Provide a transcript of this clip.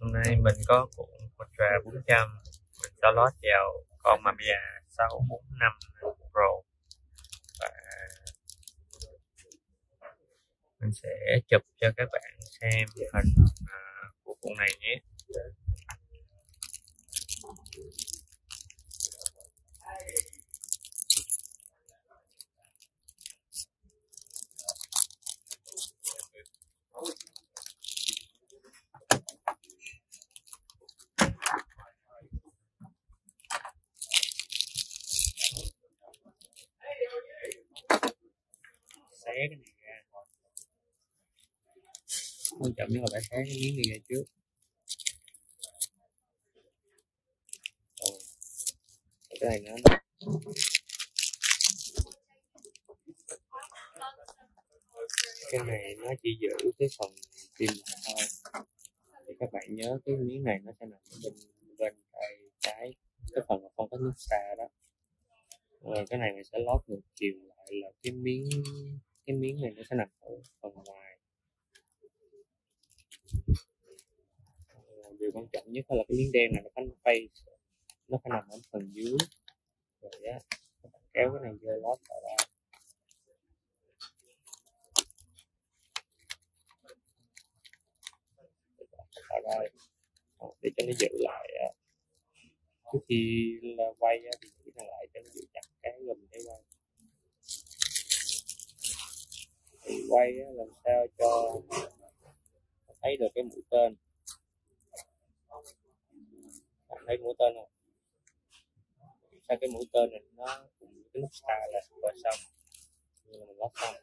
hôm nay mình có cuộn một trà 400 mình cho lót vào con Mamiya 645 Pro. Và mình sẽ chụp cho các bạn xem hình uh, của cuộn này nhé. Xé cái này ra quan trọng nhất là phải xé cái miếng này ra trước. Rồi. cái này nó cái này nó chỉ giữ cái phần tim thôi. Thì các bạn nhớ cái miếng này nó sẽ nằm bên bên tay trái. Cái phần mà không có nút xa đó. Rồi cái này mình sẽ lót ngược chiều lại là cái miếng cái miếng này nó sẽ nằm ở phần ngoài. Điều quan trọng nhất là cái miếng đen này nó phải quay nó phải nằm ở phần dưới. Rồi á kéo cái này vô lót vào ra Rồi, để cho nó giữ lại trước khi quay thì giữ lại cho nó giữ chặt cái gầm để quay thì quay làm sao cho thấy được cái mũi tên. Bạn thấy mũi tên không? Sao cái mũi tên này nó cùng cái nút xà là rồi xong nhưng mà mình lót xong